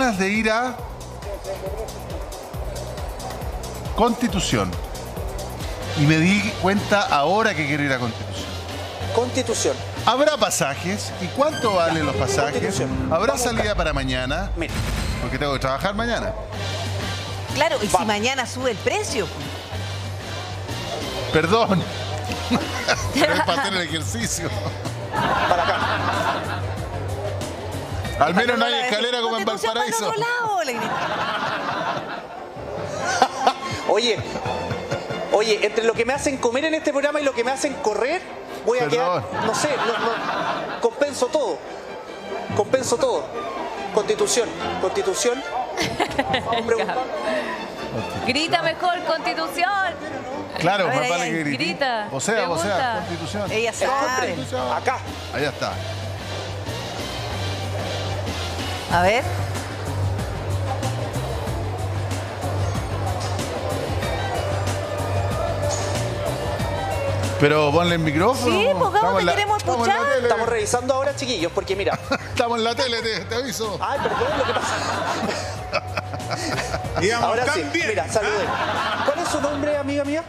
ganas de ir a Constitución. Y me di cuenta ahora que quiero ir a Constitución. Constitución. ¿Habrá pasajes? ¿Y cuánto valen los pasajes? ¿Habrá salida para mañana? Mira. Porque tengo que trabajar mañana. Claro, y si mañana sube el precio. Perdón. Pero es para hacer el ejercicio. Para acá. Al menos no hay escalera como en Valparaíso. Oye, oye, entre lo que me hacen comer en este programa y lo que me hacen correr, voy a Perdón. quedar, no sé, no- no, compenso todo. Compenso todo. Constitución, constitución. Grita mejor, Constitución. Claro, ver, más vale que grita, O sea, o sea. Constitución. Ella sabe. Constitución. Acá. Allá está. A ver. Pero ponle el micrófono. Sí, pues, Estamos te queremos estamos en la escuchar. tele. Estamos revisando ahora, chiquillos, porque mira. Estamos en la tele, te, te aviso. Ay, perdón, lo que pasa. Digamos, Ahora sí, mira, ¿ah? saluden. ¿Cuál es su nombre, amiga mía?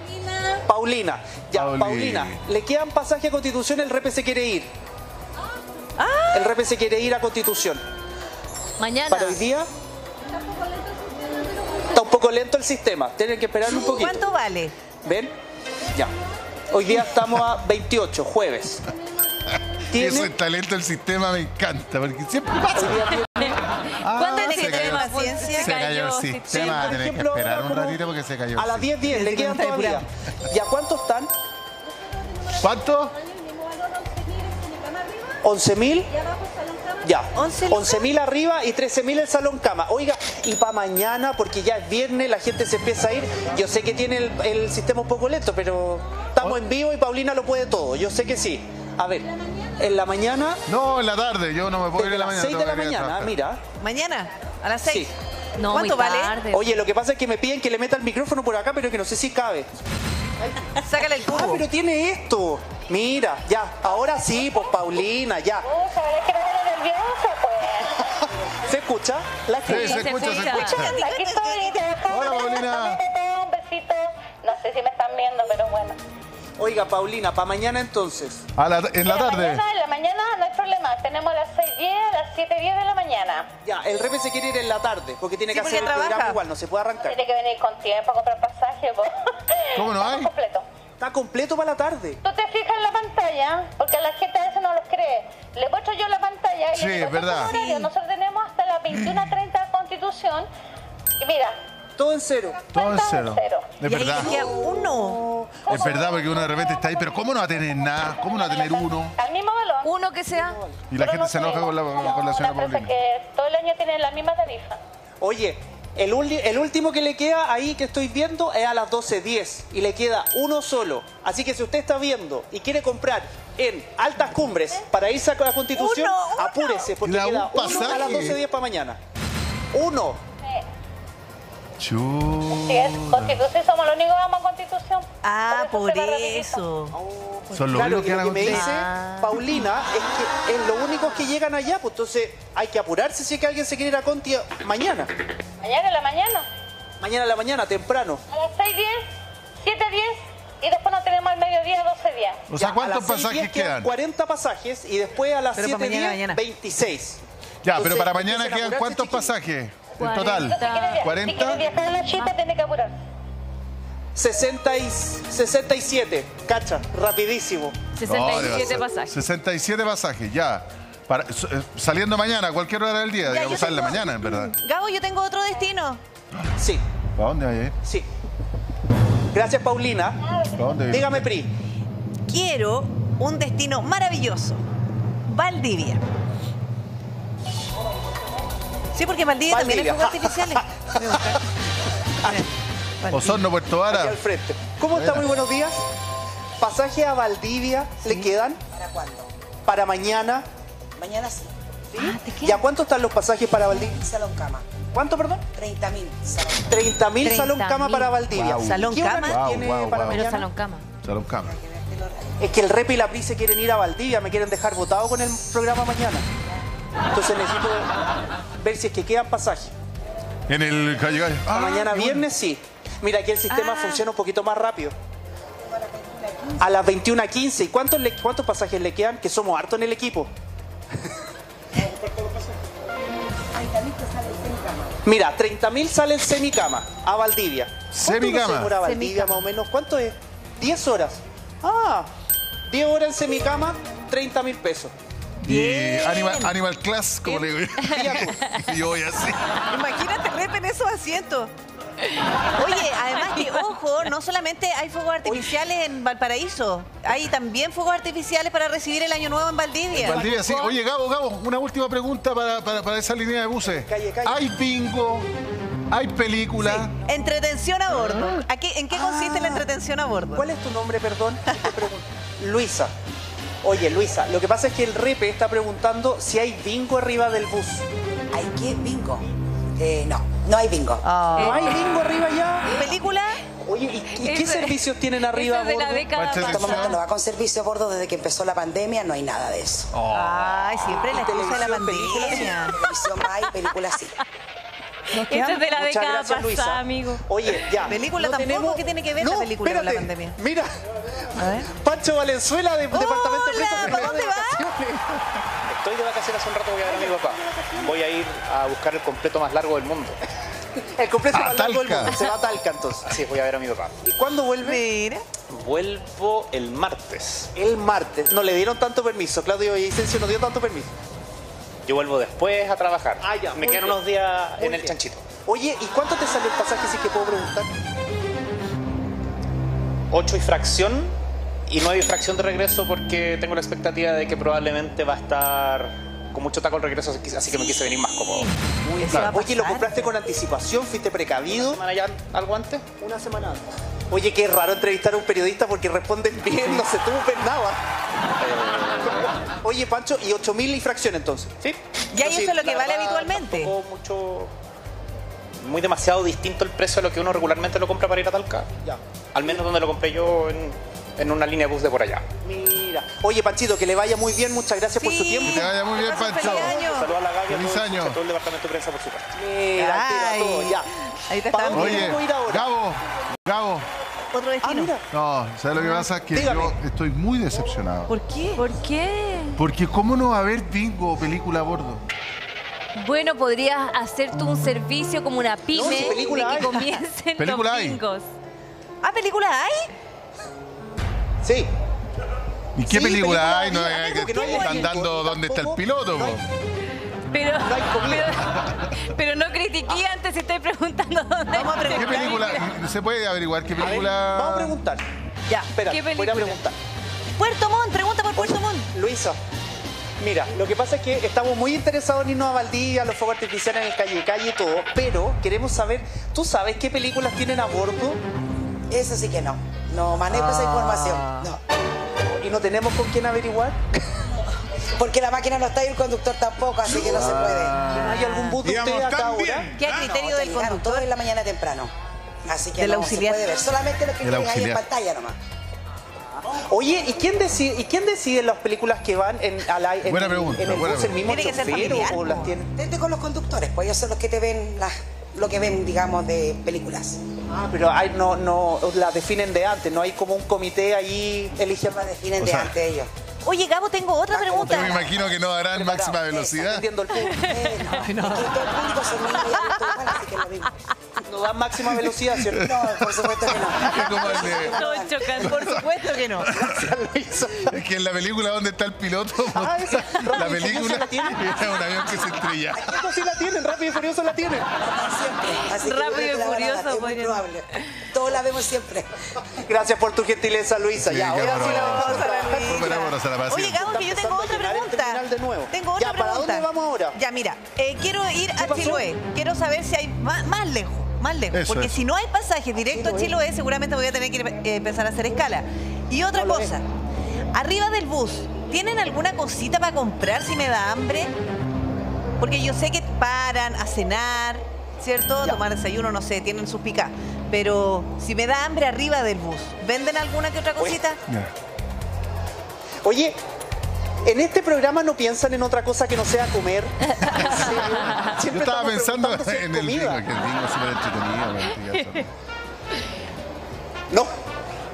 Paulina. Ya, Paulina. Paulina. Le quedan pasaje a Constitución, el repe se quiere ir. El repe se quiere ir a Constitución. Mañana. Para hoy día. Está un poco lento el sistema. Tienen que esperar un poquito. ¿Cuánto vale? ¿Ven? Ya. Hoy día estamos a 28, jueves. Eso Tiene. es talento del sistema, me encanta, porque siempre pasa. ¿Cuánto Ah, es se el cayó. tema? Paciencia. Se cayó el sí. sistema, por tenés que esperar un ratito porque se cayó. a las 10, 10, le quedan todavía. ¿Ya cuántos están? ¿Cuánto? 11.000. Ya, 11 11.000 arriba y 13.000 el salón cama. Oiga, y para mañana, porque ya es viernes, la gente se empieza a ir. Yo sé que tiene el, el sistema un poco lento, pero estamos en vivo y Paulina lo puede todo. Yo sé que sí. A ver, en la mañana, No, en la tarde, yo no me puedo ir en la las mañana. 6 de la mañana, mira. ¿Mañana? ¿A las 6? Sí. No, ¿Cuánto muy vale? tarde. Oye, lo que pasa es que me piden que le meta el micrófono por acá, pero que no sé si cabe. Sácale el Ah, cubo. pero tiene esto. Mira, ya, ahora sí, pues Paulina, ya. Nerviosa, pues. ¿Se escucha? ¿La Sí, escucha? se se escucha, se escucha. escucha. Aquí estoy, te. Hola, Paulina. Un besito. No sé si me están viendo, pero bueno. Oiga, Paulina, para mañana entonces. A la- en la tarde. mañana, en la mañana no hay problema. Tenemos a las 6.10, a las 7.10 de la mañana. Ya, el repe se quiere ir en la tarde, porque tiene Sí, que porque hacer el programa igual, no se puede arrancar. Tiene que venir con tiempo a comprar pasaje. po. ¿Cómo no hay? Estamos completo. Está completo para la tarde. Tú te fijas en la pantalla, porque la gente a veces no los cree. Le muestro yo la pantalla y Sí, es verdad. "Este es el horario". Nosotros tenemos hasta las 21.30 de Constitución. Y mira, Todo en cero. Todo en cero. cero. Es y ahí verdad. uno. Es verdad, porque uno de repente está ahí, pero ¿cómo no va a tener nada? ¿Cómo no va a tener uno? Al mismo valor. Uno que sea. Y la Pero gente no se enoja con la, con la señora Paulina. que todo el año tiene la misma tarifa. Oye, el, uli- el último que le queda ahí que estoy viendo es a las 12.10 y le queda uno solo. Así que si usted está viendo y quiere comprar en altas cumbres para irse a la Constitución, Uno, uno. apúrese porque un queda uno a las 12.10 para mañana. Uno. Es Constitución, somos los únicos que vamos a Constitución. Ah, Por eso. Son los Claro, únicos que lo que me dice Ah. Paulina es que es lo único que llegan allá, pues entonces hay que apurarse si es que alguien se quiere ir a Conti mañana. Mañana en la mañana, Mañana en la mañana, temprano. a las 6.10, 7.10 y después nos tenemos al mediodía 12 días. O sea, ¿cuántos las 6:10 pasajes quedan quedan? 40 pasajes y después a las Pero para 7.10, mañana, mañana. 26. Ya, pero Entonces, para mañana quedan apurarse, cuántos chiquillos. pasajes en total. Via- 40. si quieren viajar a la chita, tiene que apurarse. 60 y 67, cacha, rapidísimo. 67 No, pasajes. 67 pasajes, ya. Para- eh, saliendo mañana, a cualquier hora del día, Ya, digamos, en la mañana, en verdad. Gabo, yo tengo otro destino. Sí, ¿Para dónde hay? eh? sí. Gracias, Paulina. Dígame, Pri. Quiero un destino maravilloso. Valdivia. Sí, porque Valdivia, también Valdivia. fuegos artificiales. A. Osorno, Puerto Aquí Vara. al frente. ¿Cómo está? Muy buenos días. Pasaje a Valdivia, ¿le quedan? ¿Para cuándo? Para mañana. Mañana sí. Ah, ¿te queda? ¿Ya cuánto están los pasajes para Valdivia? Salón cama. ¿Cuánto, perdón? 30 mil. Salón 30 mil salón 30.000. cama para Valdivia. ¿Salón ¿Qué cama? Tiene guau, para. Pero salón cama. Salón Cama. Es que el Rep y la Pri se quieren ir a Valdivia, me quieren dejar votado con el programa mañana. Entonces necesito ver si es que quedan pasajes. En el calle Gallo. Ah, Mañana viernes sí. Mira, aquí el sistema Ah. funciona un poquito más rápido. A las 21.15. ¿Y cuántos, le- cuántos pasajes le quedan? Que somos hartos en el equipo. Mira, 30.000 sale el semicama a Valdivia. ¿Cuánto Semicama. demora Valdivia más o menos? ¿Cuánto es? 10 horas. Ah, 10 horas en semicama, 30 mil pesos. Y Animal, Animal Class, como le digo. Y yo voy así. Imagínate, repen esos asientos. Oye, además que, ojo, no solamente hay fuegos artificiales en Valparaíso, hay también fuegos artificiales para recibir el Año Nuevo en Valdivia. Valdivia, sí. Oye, Gabo, Gabo, una última pregunta para, para, para esa línea de buses. Calle, calle. ¿Hay bingo? ¿Hay película? Entretención a bordo. ¿A qué- ¿En qué consiste la entretención a bordo? ¿Cuál es tu nombre, perdón? Luisa. Oye, Luisa, lo que pasa es que el repe está preguntando si hay bingo arriba del bus. ¿Hay qué? ¿Bingo? Eh, no, no hay bingo. Ah. ¿No hay bingo arriba ya? ¿Película? Oye, ¿y, y qué Ese- servicios tienen arriba de la década En este momento pasada. no va con servicio a bordo desde que empezó la pandemia, no hay nada de eso. Ay, siempre la excusa de la pandemia. Televisión hay, películas sí. Esa es de la Muchas década gracias, Luisa. pasada, amigo. Oye, ya. ¿Película no tampoco? tenemos- ¿Qué tiene que ver la No, película con la espérate. pandemia? Mira, A ver. Pancho Valenzuela de Departamento de Prensa ¿para dónde de vacaciones. Estoy de vacaciones hace un rato, voy a ver a mi papá. Voy a ir a buscar el completo más largo del mundo. El completo A más largo del Talca. mundo. Se va a Talca entonces. Sí, voy a ver a mi papá. ¿Y cuándo vuelve? Mira. Vuelvo el martes. El martes. No le dieron tanto permiso. Claudio Vicencio no dio tanto permiso. Yo vuelvo después a trabajar. Ah, ya, Me quedan bien. unos días Muy en el bien. chanchito. Oye, ¿y cuánto te salió el pasaje si que puedo preguntar? 8 y fracción y 9 y fracción de regreso porque tengo la expectativa de que probablemente va a estar con mucho taco el regreso, así que me quise venir más cómodo. Muy a Oye, ¿lo compraste con anticipación? ¿Fuiste precavido? ¿Semana ya algo antes? Una semana antes. Oye, qué raro entrevistar a un periodista porque responden bien, no se tuvo nada. Oye, Pancho, ¿y 8.000 y fracción entonces? Sí. Ya, y Sí, eso es lo que vale verdad, habitualmente. mucho... Muy demasiado distinto el precio a lo que uno regularmente lo compra para ir a Talca. Ya. Al menos donde lo compré yo en, en una línea de bus de por allá. Mira. Oye, Panchito, que le vaya muy bien. Muchas gracias por su tiempo. Que te vaya muy bien, Pancho. feliz año. Saludos a la Gaby, a Feliz todo, año. a todo el departamento de prensa, por supuesto. Mira, tira Ay. todo, ya. Ahí te ¿Para están Oye, debemos ir ahora? Gabo, Gabo. Otro Ah, destino. mira. No, ¿sabes lo que pasa? Es que Dígame. yo estoy muy decepcionado. ¿Por qué? ¿Por qué? Porque ¿cómo no va a haber bingo o película a bordo? Bueno, podrías hacer tú un servicio como una pyme No, si película de que hay. comiencen Película los hay. bingos. ¿Ah, película hay? Sí. ¿Y qué Sí, película película hay? No, hay, eh, que que no hay están dando dónde está el piloto. no po. hay- Pero, No hay comida. pero, pero no critiqué antes si estoy preguntando dónde Vamos a. ¿Qué preguntar. película? ¿Se puede averiguar qué A ver, película? Vamos a preguntar. Ya. Espera, ¿Qué voy a película? preguntar. Puerto Montt, pregunta por Puerto Montt. Luisa, mira, lo que pasa es que estamos muy interesados en irnos a Valdivia, los fuegos artificiales en el calle calle y todo, pero queremos saber, ¿tú sabes qué películas tienen a bordo? Eso sí que no. No manejo esa información. No. Y no tenemos con quién averiguar. Porque la máquina no está y el conductor tampoco, así que no se puede. ¿Hay algún bus de usted acá ahora? ¿Qué a criterio No, te del llegaron conductor? todos en la mañana temprano. Así que Del no auxiliar. se puede ver. Solamente lo que Del tienen ahí en auxiliar. pantalla nomás. Oye, ¿y quién decide, ¿y quién decide las películas que van en, al aire- en, Buena el- pregunta, en el buena bus, el mismo Tiene que ser chofer familiar, o, las tienen? Vete con los conductores, pues ellos son los que te ven las, lo que ven, digamos, de películas. Ah, pero hay, no, no, las definen de antes, no hay como un comité ahí eligiendo Las definen O de sea, antes ellos. Oye, Gabo, tengo otra Yo me pregunta. imagino que no harán máxima velocidad. Entiendo el punto. Eh, no, es que todo el público y adultos igual, así que lo mismo. No dan máxima velocidad, ¿cierto? No, por supuesto que no. Todo chocando. Por supuesto que no. Es que en la película donde está el piloto, Ah, esa. la película la tiene. es un avión que se estrella. Eso sí la tienen, Rápido y Furioso la tienen. Siempre. Así que Rápido y Furioso, Es muy probable. Todos la vemos siempre. Gracias por tu gentileza, Luisa. Sí, ya, ahora sí la vamos a la Oye, paciencia. Gabo, que yo tengo otra pregunta. de nuevo. Tengo otra Ya, ¿para pregunta. dónde vamos ahora? Ya, mira, eh, quiero ir a pasó? Chiloé. Quiero saber si hay más, más lejos. Más lejos. Eso Porque es. si no hay pasajes directo a Chiloé, seguramente voy a tener que ir, eh, empezar a hacer escala. Y otra No cosa. Arriba del bus, ¿tienen alguna cosita para comprar si me da hambre? Porque yo sé que paran a cenar, ¿cierto? Ya. Tomar desayuno, no sé, tienen sus picas. Pero si me da hambre arriba del bus, ¿venden alguna que otra cosita? Ya. Oye, En este programa no piensan en otra cosa que no sea comer. En serio. Yo estaba pensando es en el comida. que el es súper entretenido. No.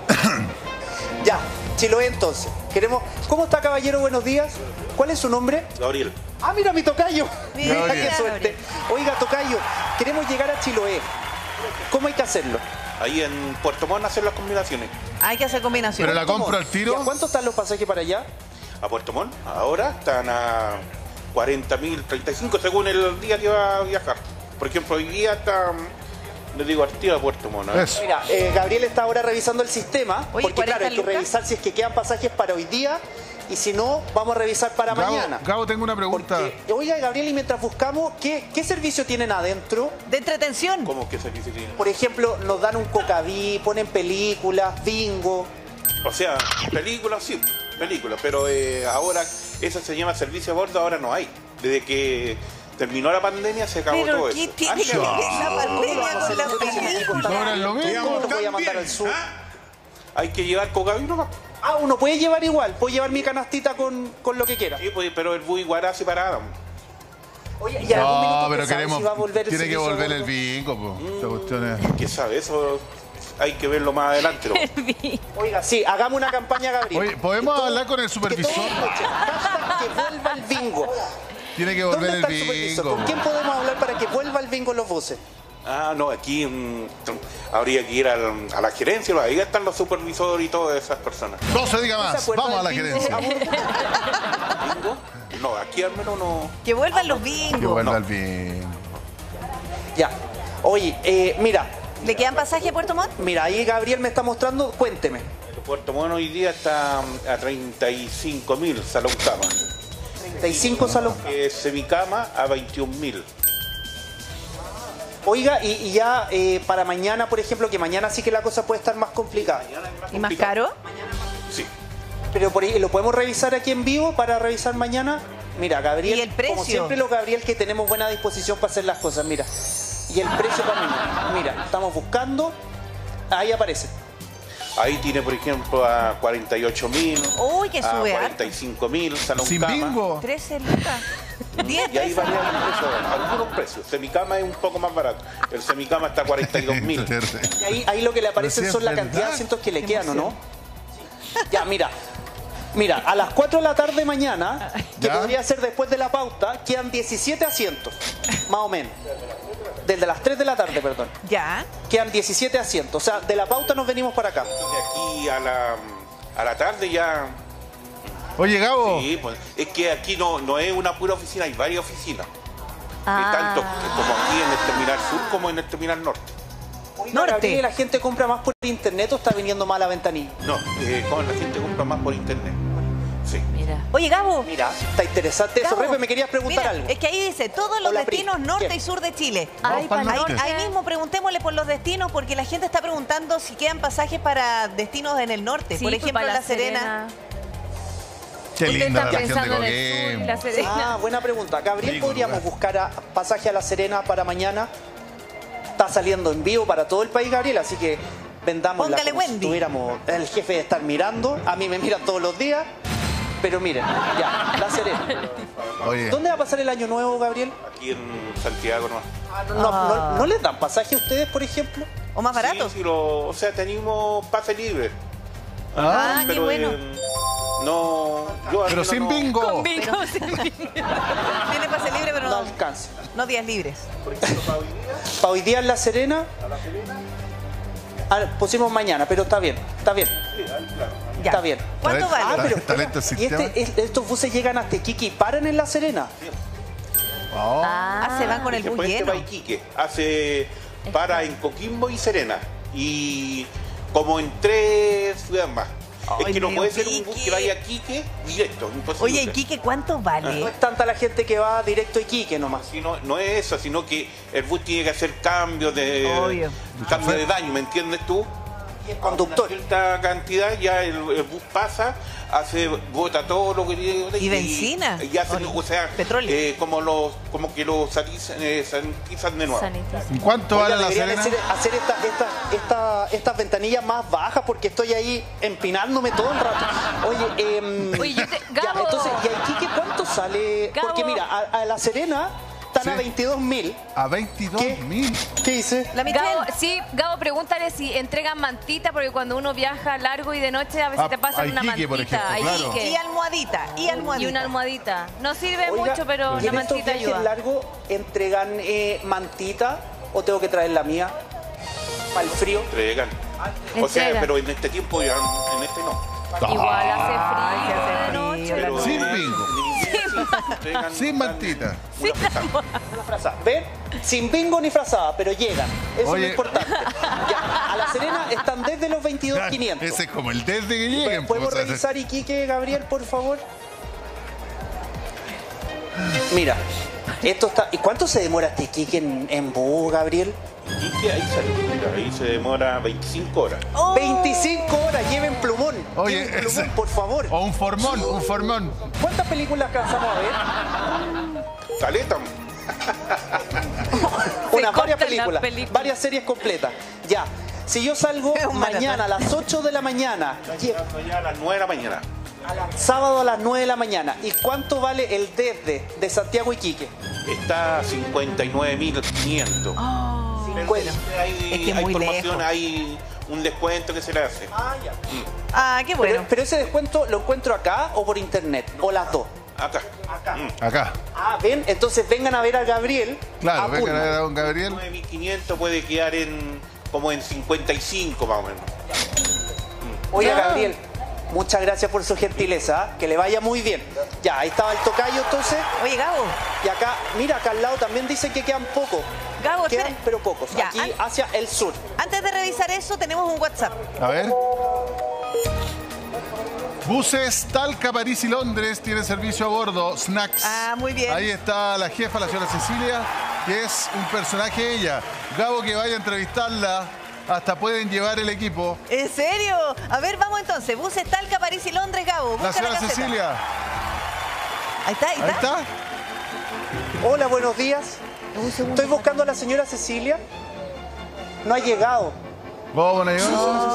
ya, Chiloé entonces. Queremos. ¿Cómo está, caballero? Buenos días. ¿Cuál es su nombre? Gabriel. Ah, mira mi tocayo. Mira, qué suerte. Oiga, tocayo, queremos llegar a Chiloé. ¿Cómo hay que hacerlo? Ahí en Puerto Montt hacen las combinaciones. Hay que hacer combinación. Pero la compro al tiro. ¿Y a cuánto están los pasajes para allá? A Puerto Montt ahora están a 40.000, 35 según el día que va a viajar. Por ejemplo, hoy día está, le digo al tiro a Puerto Montt. ¿eh? Mira, eh, Gabriel está ahora revisando el sistema. Oye, porque 40 claro, hay que lucas. revisar si es que quedan pasajes para hoy día. Y si no, vamos a revisar para Gabo, mañana. Gabo, tengo una pregunta. Porque, oiga, Gabriel, y mientras buscamos, ¿qué, qué servicio tienen adentro? De entretención. ¿Cómo que servicio tiene? Por ejemplo, nos dan un cocaví, ponen películas, bingo. O sea, películas, sí, películas, pero eh, ahora eso se llama servicio a bordo, ahora no hay. Desde que terminó la pandemia se acabó Pero todo ¿qué eso. tiene Antes- que ver la pandemia con las películas? Ahora es lo mismo. ¿Cómo lo voy a mandar al sur? Hay que llevar cocaína nomás. Ah, uno puede llevar igual, puedo llevar mi canastita con, con lo que quiera. Sí, pues, pero el bus igual hace parada. Oye, y algún No, que pero sabe queremos. si va a volver el Tiene que volver el bingo, po. Esta cuestión es. ¿Qué sabe? Eso hay que verlo más adelante. ¿no? Oiga, sí, hagamos una campaña, Gabriel. Oye, ¿podemos Que todo- hablar con el que supervisor? que vuelva el bingo. Tiene que ¿Dónde volver el está el supervisor? bingo. ¿Con quién podemos hablar para que vuelva el bingo en los buses? Ah, no, aquí mm, habría que ir al- a la gerencia, ahí están los supervisores y todas esas personas. No se diga ¿Se más. Vamos a la bingo? gerencia. ¿Bingo? No, aquí al menos no. Que vuelvan los Que bingos. vuelva No. el bingo. Ya. Oye, eh, mira, ¿Le quedan pasajes a Puerto Montt? mira, ahí Gabriel me está mostrando, cuénteme. El Puerto Montt hoy día está a 35 mil salón cama. 35 salón. Eh, semicama a 21 mil. Oiga, y, y ya eh, para mañana, por ejemplo, que mañana sí que la cosa puede estar más complicada. ¿Y más caro? Sí. Pero por ahí, ¿lo podemos revisar aquí en vivo para revisar mañana? Mira, Gabriel, ¿Y el precio? como siempre los Gabriel que tenemos buena disposición para hacer las cosas, mira. Y el precio para mañana. Mira, estamos buscando, ahí aparece. Ahí tiene, por ejemplo, a 48 mil. Uy, que a sube harto. 45 mil salón Sin cama. bingo. 13 lucas. 10 Y ahí varían los precios, algunos precios. Semicama es un poco más barato. El semicama está a 42 mil. Y ahí, ahí lo que le aparecen si son la cantidad de asientos que le quedan, ¿o no? Ya, mira. Mira, a las 4 de la tarde mañana, que Ya. podría ser después de la pauta, quedan 17 asientos, más o menos. Desde las 3 de la tarde, perdón. Ya. Quedan 17 asientos. O sea, de la pauta nos venimos para acá. De aquí a la, a la tarde ya. Oye, Gabo. Sí, pues, es que aquí no, no es una pura oficina, hay varias oficinas. Ah. Tanto como aquí en el terminal sur como en el terminal norte. Norte. Gabriel, ¿La gente compra más por internet o está viniendo más a la ventanilla? No, eh, con la gente compra más por internet. Sí. Mira. Oye, Gabo. Mira, está interesante eso. Repe, me querías preguntar mira, algo. Es que ahí dice todos los Hola, Pri. destinos norte ¿Qué? y sur de Chile. Ay, pa'l Ahí, ahí mismo preguntémosle por los destinos porque la gente está preguntando si quedan pasajes para destinos en el norte. Sí, por ejemplo, para La Serena. Qué Usted linda la de. La Serena. Ah, buena pregunta. Gabriel, Rico ¿podríamos lugar. buscar a- pasaje a La Serena para mañana? Está saliendo en vivo para todo el país, Gabriel, así que Póngale como si tuviéramos el jefe de estar mirando. A mí me miran todos los días. Pero miren, ya, La Serena. Oye, ¿Dónde va a pasar el año nuevo, Gabriel? Aquí en Santiago no. Ah, no, no- no- ¿no les dan pasaje a ustedes, por ejemplo? ¿O más barato? Sí, sí, lo- o sea, tenemos pase libre. Ah, qué pero bueno. eh, no. Yo pero sin no- bingo. Bingo, sí. Tiene pase libre, pero No no, alcanza. no días libres. Para hoy día en La Serena. Ah, pusimos mañana, pero está bien, está bien, Ya. está bien. ¿Cuánto vale? Ah, pero Talento espera, y sistema. este- es- estos buses llegan hasta Iquique y paran en La Serena. Oh, Ah, se van con el bus este lleno. va a Iquique, hace para en Coquimbo y Serena. Y como en tres ciudades más. Ay, es que no puede ser un bus que vaya a Iquique directo, imposible. Oye, ¿y Quique cuánto No vale? es tanta la gente que va directo a Iquique nomás. Si no, no es eso, sino que el bus tiene que hacer cambios de Obvio. cambio de daño, ¿me entiendes tú? Conductor. cierta cantidad ya el, el bus pasa, hace, bota todo lo que tiene. ¿Y benzina? Y, hacen, ¿O o sea, petróleo? eh, como, los, como que lo sanitizan, eh, sanitizan de nuevo. Sanitiza. ¿En cuánto vale la Serena? hacer, hacer esta- esta- esta- estas ventanillas más bajas porque estoy ahí empinándome todo el rato. Oye, em, Oye, yo te- ya, entonces, ¿y a Iquique cuánto sale? Gabo. Porque mira, a, a La Serena están Sí. a 22 mil. A 22 ¿Qué? mil. ¿Qué dice? La. Gabo, sí, Gabo, pregúntale si entregan mantita, porque cuando uno viaja largo y de noche a veces A- te pasan una mantita. ejemplo, claro. Y almohadita, y almohadita. Y una almohadita. No sirve Oiga, mucho, pero ¿y una en estos mantita ayuda. largos entregan eh, mantita o tengo que traer la mía? Para el frío. Entregan. O sea, Entregan. pero en este tiempo ya, en este no. Igual hace frío hace de noche. la Pero Sin bingo. Sin mantita. una frazada. Una frazada. ¿Ven? Sin bingo ni frazada, pero llegan. Eso es lo importante. Ya, a La Serena están desde los 22.500. Ese es como el desde que lleguen. pues, ¿Podemos o sea, revisar Iquique, Gabriel, por favor? Mira, esto está. ¿Y cuánto se demora este Iquique en, en bus, Gabriel? Y que ahí sale, ahí se demora 25 horas. 25 horas, lleven plumón. Oye, lleven plumón, ese- por favor. O un formón, un formón. ¿Cuántas películas alcanzamos a ver? Caleta. Unas cortan varias las películas, películas. varias series completas. Ya. Si yo salgo mañana a las 8 de la mañana, a las 9 de la mañana. sábado a las 9 de la mañana, ¿y cuánto vale el desde de Santiago Iquique? Está a 59.500. Bueno, hay, es que hay muy promoción, lejos. hay un descuento que se le hace. Ah, qué bueno. pero, pero ese descuento lo encuentro acá o por internet, o las dos. Acá. Acá. Ah, ven, entonces vengan a ver a Gabriel. Claro, a vengan a ver a don Gabriel. 9.500 puede quedar en como en 55 más o menos. Oye, Gabriel, muchas gracias por su gentileza, que le vaya muy bien. Ya, ahí estaba el tocayo entonces. Oye, Gabo, Y acá, mira, acá al lado también dicen que quedan pocos. Gabo, Quedan, espera. pero pocos. Ya, Aquí hacia el sur. antes de revisar eso, tenemos un WhatsApp. A ver. Buses Talca, París y Londres tienen servicio a bordo, snacks. Ah, muy bien. Ahí está la jefa, la señora Cecilia, que es un personaje ella. Gabo que vaya a entrevistarla, hasta pueden llevar el equipo. ¿En serio? A ver, vamos entonces. Buses Talca, París y Londres, Gabo. La señora. Cecilia, Ahí está, ahí ahí está. está. Hola, buenos días. Estoy buscando a la señora Cecilia. No ha llegado. Vamos a llevar.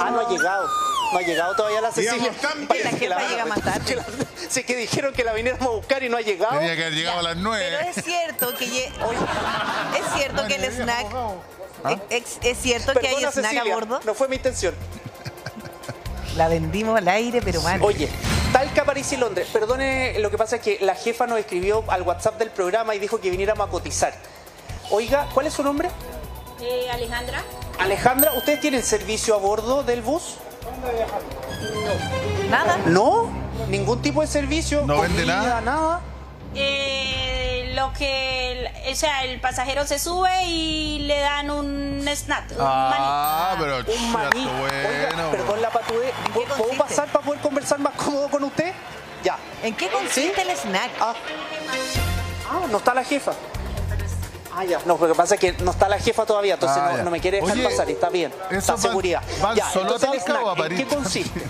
Ah, no ha llegado. No ha llegado todavía la Cecilia. Parece La que jefa llega más tarde. la- Sí, que dijeron que la viniéramos a buscar y no ha llegado. Tenía que haber llegado a las Pero nueve. es cierto que es cierto que el snack ¿Ah? es, es cierto que hay snack a bordo. no fue mi intención. La vendimos al aire, pero mal. Oye, Talca, París y Londres. Perdone, lo que pasa es que la jefa nos escribió al WhatsApp del programa y dijo que viniéramos a cotizar. Oiga, ¿cuál es su nombre? Eh, Alejandra. Alejandra, ¿ustedes tienen servicio a bordo del bus? Nada. ¿No? ¿Ningún tipo de servicio? ¿No vende ¿Comida, nada? nada? Eh, lo que, o sea, el pasajero se sube y le dan un snack, un Ah, pero Un Oiga, bueno. perdón la patudez. qué ¿Puedo pasar para poder conversar más cómodo con usted? Ya. ¿En qué consiste el snack? Ah. Ah, no está la jefa. Ah, ya. No, lo que pasa es que no está la jefa todavía, entonces Ah, no, me quiere dejar Oye, pasar y está bien. ¿esos Está van- seguridad. van ya, solo a entonces el Talca o a snack, ¿en qué consiste?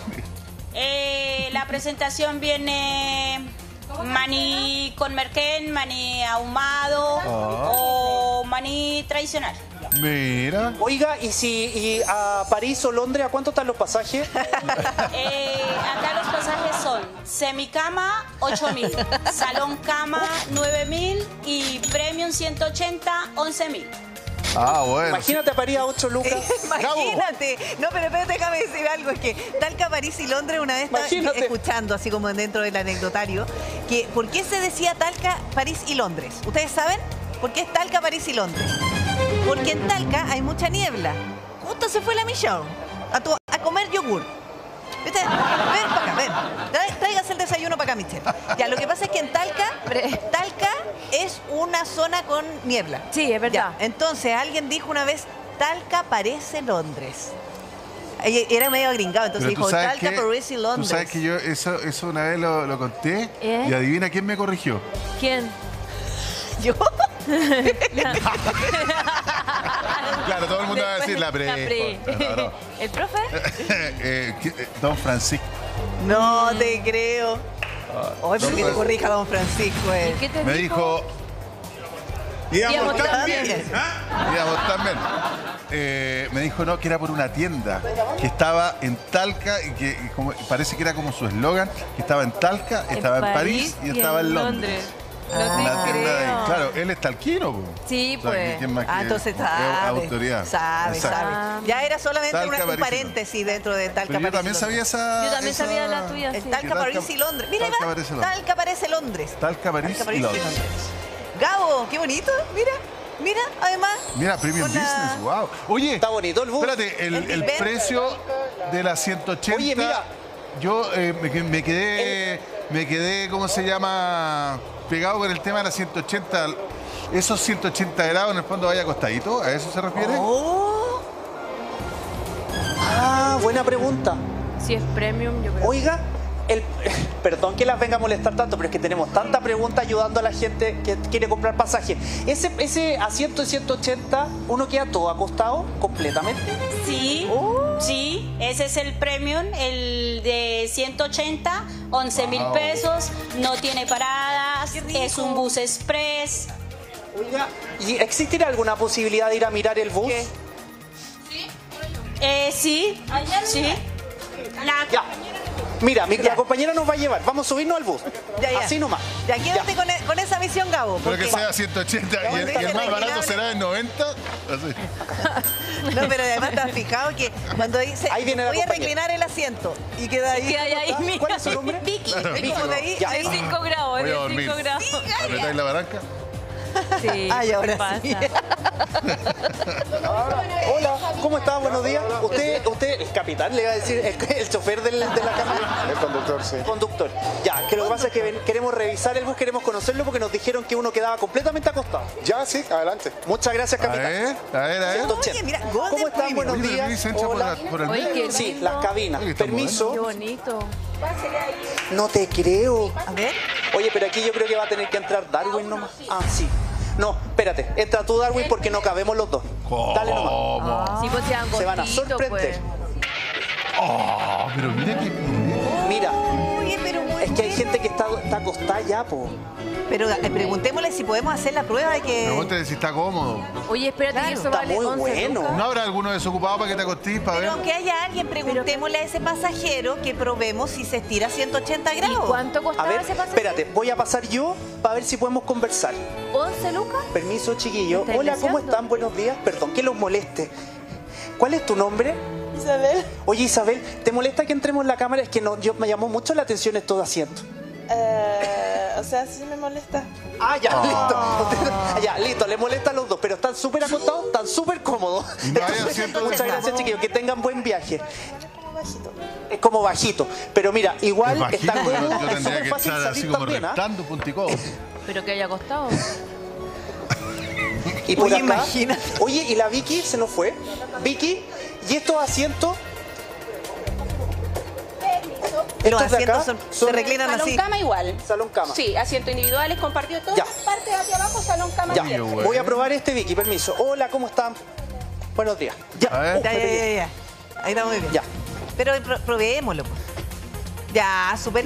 Eh, la presentación viene maní con merquén, maní ahumado Ah. o maní tradicional. Mira. Oiga, ¿y si y a París o Londres a cuánto están los pasajes? Eh, acá los pasajes son semicama 8000, salón cama 9000 y premium 180 11000. Ah, bueno. Imagínate a París a 8 lucas. Imagínate. No, pero espérate, déjame decir algo. Es que Talca, París y Londres una vez estaba escuchando, así como dentro del anecdotario, que ¿por qué se decía Talca, París y Londres? ¿Ustedes saben? ¿Por qué es Talca, París y Londres? Porque en Talca hay mucha niebla. Justo se fue la Michelle a, tu- a comer yogur. ¿Viste? Ven para acá, ven. Tráigase el desayuno para acá, Michelle. Ya, lo que pasa es que en Talca, Talca es una zona con niebla. Sí, es verdad. Ya, entonces alguien dijo una vez, Talca parece Londres. Era medio agringado, entonces dijo, Talca que, parece tú Londres. sabes que yo eso, eso una vez lo, lo conté ¿Eh? y adivina quién me corrigió. ¿Quién? Yo, Claro, todo el mundo va a decir la pre. La pre. No, no. ¿El profe? Eh, eh, don Francisco. No te creo. Hoy don porque te corrija don Francisco. eh. ¿Y qué te Me dijo? Íbamos también. digamos, también. Eh, me dijo no, que era por una tienda que estaba en Talca y que y como- parece que era como su eslogan, que estaba en Talca, estaba en París, y estaba en Londres. Te La tienda de- claro, él es talquino. po. Sí, O sea, pues. ¿quién más Ah, que- entonces es sabe. autoridad. Sabe, Exacto. sabe. Ya era solamente Talca, una- un París y paréntesis dentro de Talca Pero yo París y también sabía Londres. esa. Yo también esa- sabía la tuya, El sí. Talca, Que Talca- París y Londres. Mira, Talca, París y Londres. Talca parece Londres. Talca, París Talca, y París y Londres. Londres. Gabo, qué bonito. Mira, mira, además. Mira, Premium Con la- Business, wow. Oye, Está bonito el bus. Espérate, el, El el precio de la 180. Oye, mira. Yo eh, me, que- me quedé, me quedé, ¿cómo se llama? Pegado con el tema de la 180. Esos 180 grados en el fondo vaya acostadito, ¿a eso se refiere? Oh, Ah, buena pregunta. Si es premium, yo creo. Oiga, el, perdón que las venga a molestar tanto, pero es que tenemos tanta pregunta ayudando a la gente que quiere comprar pasaje. Ese, ese asiento de 180, uno queda todo acostado completamente. Sí, sí, ese es el premium, el de 180, 11 mil Wow. pesos, no tiene paradas, es un bus express. Oiga, ¿y existirá alguna posibilidad de ir a mirar el bus? ¿Qué? Eh, sí, sí. La- Ya. Mira, mi, la compañera nos va a llevar. Vamos a subirnos al bus. ya, ya. Así nomás. Ya, quédate Con, e- con esa misión, Gabo. Pero que porque- sea 180 y el, y el más barato será de 90. Así. No, pero además te has fijado que cuando dice Ahí viene la voy a reclinar el asiento y queda ahí. ¿Qué hay ahí, mira? ¿Cuál es su nombre? Vicky. Claro, Vicky. como de ahí, Ya. ahí. Es 5 grados, Voy a es dormir. 5 grados. ¿Apretáis la palanca? Sí, Ay, ahora pasa. sí. ¿cómo está? Buenos días. Usted, usted, el capitán, le va a decir, el, el chofer del- de la cámara. El conductor, sí. Conductor. Ya, que lo que pasa es que ven- queremos revisar el bus, queremos conocerlo porque nos dijeron que uno quedaba completamente acostado. Ya, sí, adelante. Muchas gracias, A capitán. ver, a ver, a ver. 180. Oye, mira, Golden ¿Cómo están? Premium. Buenos Oye, pero días. Luis entra por, Hola. la- por el Oye, medio. qué Sí, las cabinas. Oye, está Qué Permiso. bonito. No te creo. A ver. Oye, pero aquí yo creo que va a tener que entrar Darwin nomás. Ah, sí. No, espérate. Entra tú, Darwin, porque no cabemos los dos. Dale nomás. ¿Cómo? Sí, pues sean Se van a sorprender. pues. Oh, pero mira que. Que hay gente que está, está acostada ya, po. Pero eh, preguntémosle si podemos hacer la prueba de que. Pregúntale si está cómodo. Oye, espérate, Claro, que eso está vale muy 11 bueno. lucas. ¿No habrá alguno desocupado para que te acostís para ver? Pero aunque haya alguien, preguntémosle a ese pasajero que probemos si se estira a 180 ¿Y grados. cuánto A costaba ver, ese pasaje? espérate, voy a pasar yo para ver si podemos conversar. ¿11 lucas? Permiso, chiquillo. ¿Estás Hola, ¿cómo deseando? están? Buenos días. Perdón que los moleste. ¿Cuál es tu nombre? Isabel, Oye, Isabel, ¿te molesta que entremos en la cámara? Es que no, yo, me llamó mucho la atención estos asientos. eh, o sea, sí me molesta. Ah, ya, listo. Ya, listo, le molesta a los dos, pero están súper acostados, están súper cómodos. Entonces, asiento muchas de gracias, chiquillos. Que tengan buen viaje. Como bajito. Es como bajito. Pero mira, igual Es bajito, está cómodo, es súper fácil salir como también, ¿ah? Pero que haya costado. Y por Oye, acá. imagínate. Oye, ¿y la Vicky se nos fue? Vicky, ¿y estos asientos? Los Estos asientos son- se reclinan Salón así. cama igual. Salón cama. Sí, asientos individuales compartidos. Todas Ya. las partes de hacia abajo, salón cama. Ya, bueno. voy a probar este Vicky, permiso. Hola, ¿cómo están? Buenos días. Ya, Ya, ya, ya, ya. Ahí está muy bien. Ya. Pero pro- probémoslo. pues. Ya, súper.